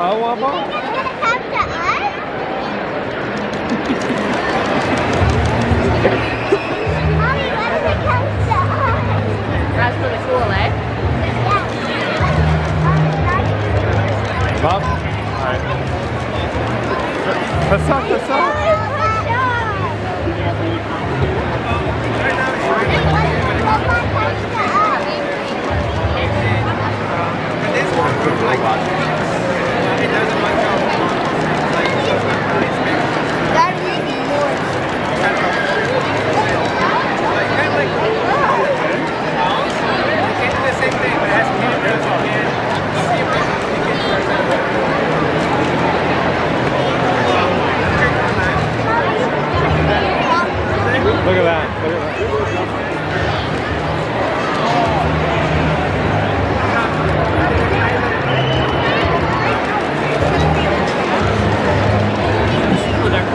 Powerball? Come to us? Mommy, does it come to cool, eh? Alright. Pass up, pass up. Look at that. Look at that.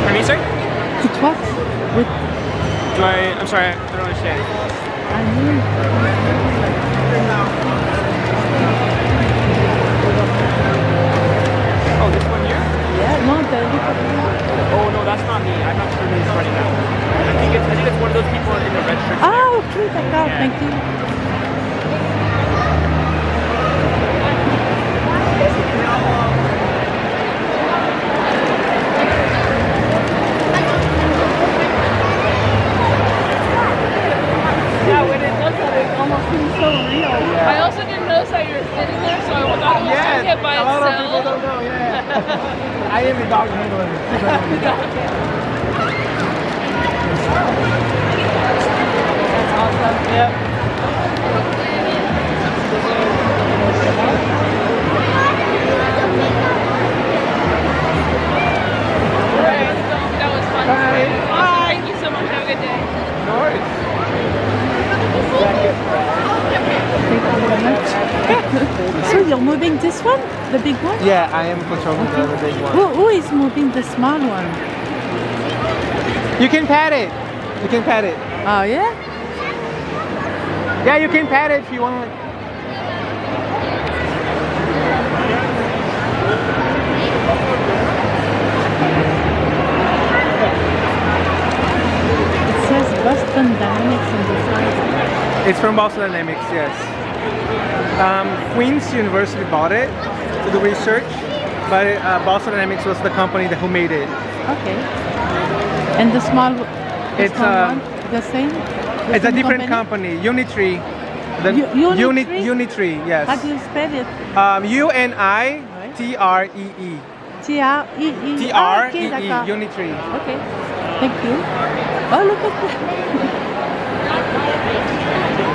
Pardon me, sir? It what? With Do I? I'm sorry, I don't understand. onion? Oh, thank you. Yeah, when it does that, it almost seems so real. I also didn't notice that you were sitting there, so I thought it was doing it by a lot of people don't know, yeah. I am a dog handler. this one? The big one? Yeah, I am controlling the, the big one. Who, who is moving the small one? You can pat it. You can pat it. Oh, yeah? Yeah, you can pat it if you want. It says Boston Dynamics on the side. It's from Boston Dynamics, yes. Um, Queen's University bought it to do research, but uh, Boston Dynamics was the company that, who made it. Okay. And the small, the It's, small um, one, the same? The It's a different company, Unitree. The U- Uni- Unitree? Unitree, yes. How do you spell it? Um, U N I T R E E. T Ah, R E okay, E. d'accord. Unitree. Okay. Thank you. Oh, look at that.